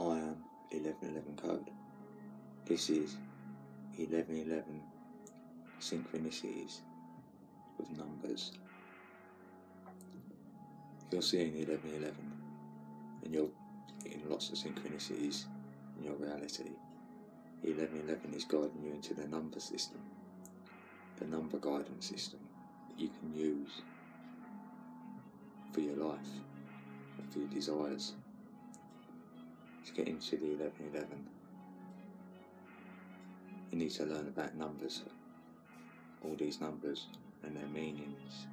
I am 1111 code. This is 1111 synchronicities with numbers. You're seeing 1111 and you're getting lots of synchronicities in your reality, 1111 is guiding you into the number system, the number guidance system that you can use for your life and for your desires. To get into the 1111, you need to learn about numbers, all these numbers and their meanings.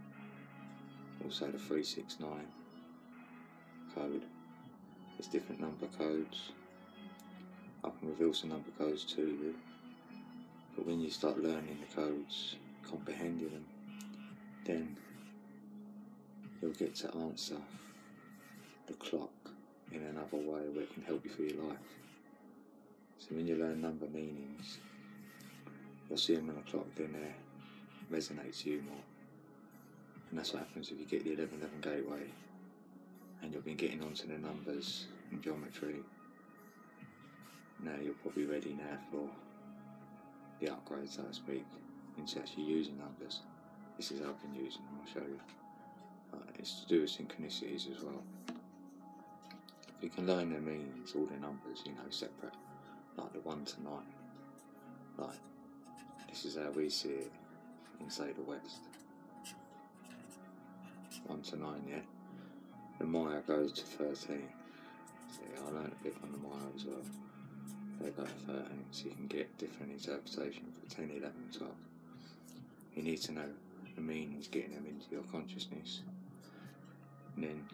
Also, the 369 code. There's different number codes. I can reveal some number codes to you, but when you start learning the codes, comprehending them, then you'll get to answer the clock in another way where it can help you through your life. So when you learn number meanings, you'll see them on the clock, then they resonate to you more. And that's what happens if you get the 1111 gateway and you've been getting onto the numbers and geometry. Now you're probably ready now for the upgrade, so to speak, into actually using numbers. This is how I've been using them, I'll show you. Uh, it's to do with synchronicities as well. You can learn their meanings, all the numbers, you know, separate, like the 1 to 9. Like, this is how we see it in, say, the West. 1 to 9, yeah? The Maya goes to 13. See, I learned a bit on the Maya as well. They go to 13, so you can get different interpretation for 10, 11, 12. You need to know the meanings, getting them into your consciousness. And then,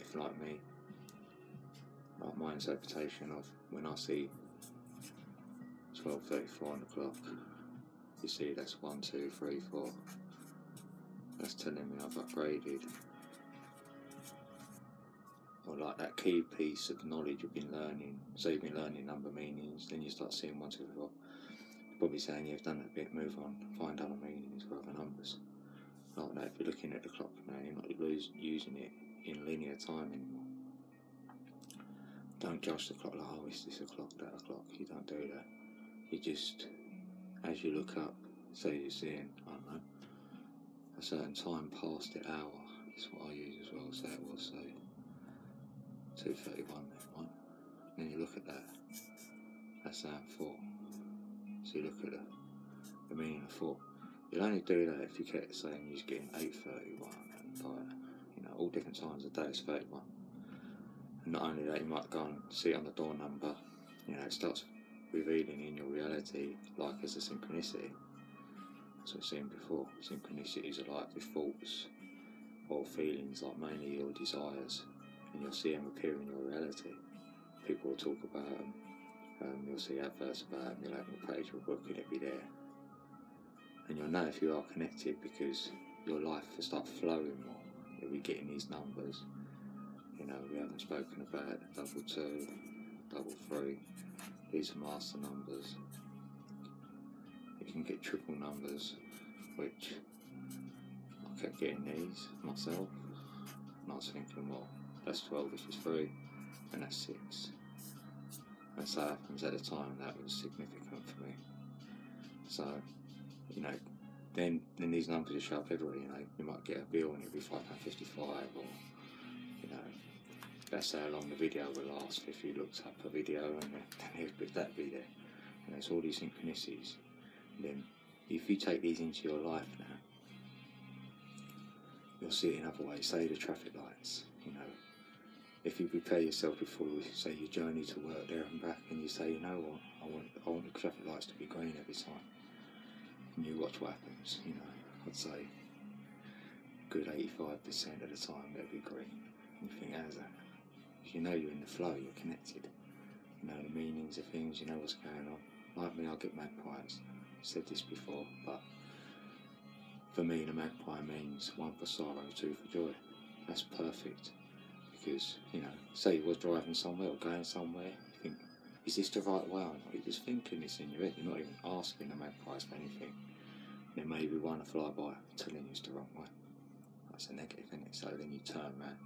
if like me, like my interpretation of when I see 12.34 on the clock, you see that's 1, 2, 3, 4. That's telling me I've upgraded. Or like that key piece of knowledge you've been learning. So you've been learning number meanings, then you start seeing 1, 2, 3, 4. Probably saying you've done a bit, move on, find other meanings for other numbers. Like that, if you're looking at the clock now, you're not using it in linear time anymore. Don't judge the clock like, oh, is this o'clock, that o'clock? You don't do that. You just, as you look up, say you're seeing, I don't know, a certain time past the hour. That's what I use as well. So it was say 2:31 then, right? You look at that. That's saying four. So you look at the, the meaning of four. You'll only do that if you kept saying you're getting 8:31 and you know, all different times of day is 31. Not only that, you might go and see it on the door number. You know, it starts revealing in your reality like as a synchronicity. As we've seen before, synchronicities are like your thoughts or feelings, like mainly your desires, and you'll see them appear in your reality. People will talk about them, um, you'll see adverts about them, you'll open a page of a book and it'll be there. And you'll know if you are connected because your life will start flowing more. You'll be getting these numbers. You know, we haven't spoken about double two, double three. These are master numbers. You can get triple numbers, which I kept getting these myself. And I was thinking, well, that's 12, which is 3, and that's 6. And so happens at the time that was significant for me. So, you know, then then these numbers will show up everywhere, you know, you might get a bill and it'll be £5.55 or, you know, that's how long the video will last if you looked up a video and then it'd that be there. And there's all these synchronicities. And then if you take these into your life now, you'll see it in other ways. Say the traffic lights, you know. If you prepare yourself before, say, your journey to work there and back, and you say, you know what, I want, I want the traffic lights to be green every time, and you watch what happens, you know, I'd say good 85% of the time they'll be green. You think, how's that? Because you know you're in the flow, you're connected. You know the meanings of things, you know what's going on. Like me, I'll get magpies. I've said this before, but for me, the magpie means one for sorrow, two for joy. That's perfect. Because, you know, say you was driving somewhere or going somewhere, you think, is this the right way or not? You're just thinking this in your head, you're not even asking the magpies for anything. There may be one a flyby telling you it's the wrong way. That's a negative, isn't it? So then you turn around,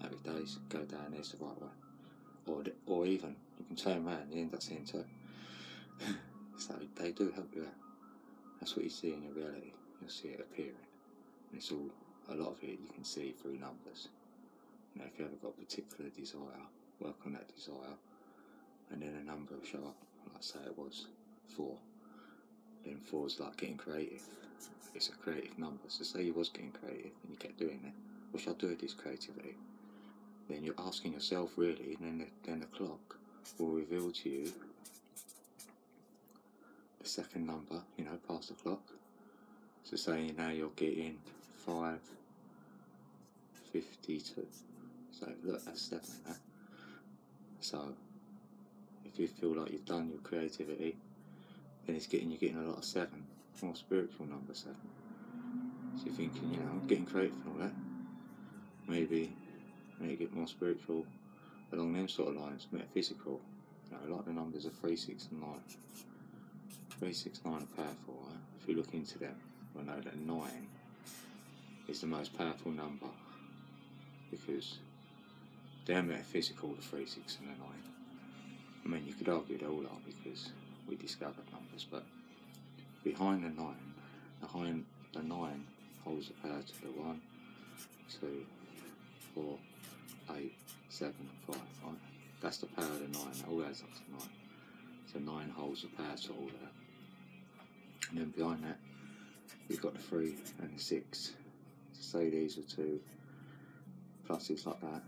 happy days, go down, there's the right way. or or even you can turn around and end up seeing two. so they do help you out. That's what you see in your reality. You'll see it appearing. And it's all a lot of it you can see through numbers. You know, if you ever got a particular desire, work on that desire, and then a number will show up. Like say it was four. Then four's like getting creative. It's a creative number. So say you was getting creative and you kept doing it. Should I do with this creativity? Then you're asking yourself really, and then the, then the clock will reveal to you the second number, you know, past the clock. So say now you're getting five fifty-two. So look, that's seven. So if you feel like you've done your creativity, then it's getting you're getting a lot of seven, more spiritual number seven. So you're thinking, you know, I'm getting creative and all that. Maybe make it more spiritual along them sort of lines, metaphysical. You know, like the numbers of three, six, and nine. Three, six, nine are powerful, right? If you look into them, you'll know that nine is the most powerful number because they're metaphysical, the three, six, and the nine. I mean, you could argue they all are because we discovered numbers, but behind the nine, behind the nine holds the power to the one, two, 7 and 5, right? That's the power of the 9, that all adds up to 9. So 9 holds the power to all of that. And then behind that, you've got the 3 and the 6. So say these are two pluses like that,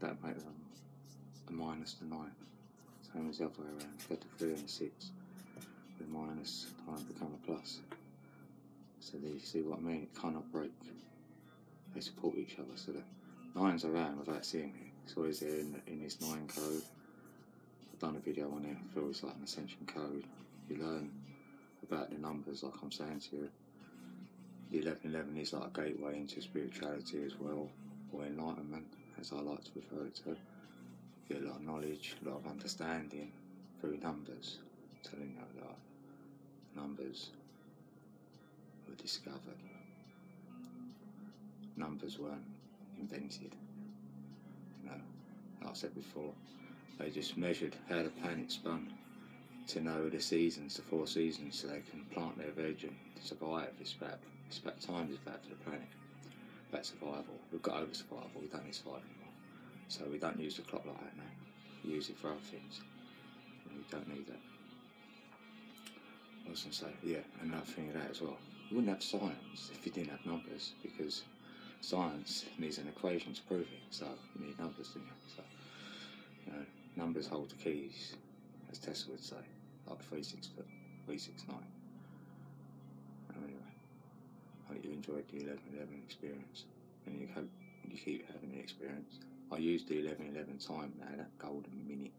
that make them a minus the 9. Same as the other way around, you the 3 and the 6. The minus times become a plus. So there you see what I mean, it cannot break. They support each other, so the nine's around without seeing me. It's always in, in this nine code. I've done a video on it. I feel it's like an ascension code. You learn about the numbers, like I'm saying to you. The 1111 is like a gateway into spirituality as well, or enlightenment, as I like to refer it to. You get a lot of knowledge, a lot of understanding through numbers. I'm telling you that numbers were discovered. Numbers weren't invented. Know, like I said before, they just measured how the planet spun to know the seasons, the four seasons, so they can plant their veg and survive. It's about, it's about time is bad for the planet. About survival. We've got over survival, we don't need survival anymore. So we don't use the clock like that now. We use it for other things. We don't need that. I was going to say, yeah, another thing of that as well. You wouldn't have science if you didn't have numbers because science needs an equation to prove it. So you need numbers, don't you? So you know, numbers hold the keys, as Tesla would say, like 369. 369. Anyway, I hope you enjoyed the 1111 experience and you hope you keep having the experience. I use the 1111 time now, that golden minute,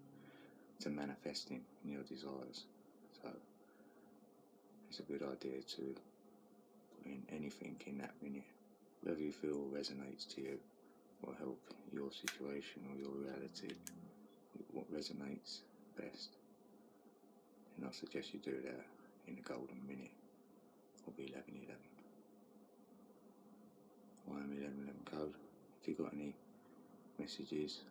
to manifesting in your desires. So it's a good idea to put in anything in that minute. Whatever you feel resonates to you will help your situation or your reality. What resonates best. And I suggest you do that in the golden minute be 1111. I am 1111 code. If you've got any messages,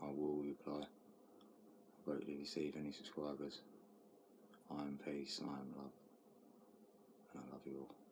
I will reply. I won't receive any subscribers. I am peace, I am love, and I love you all.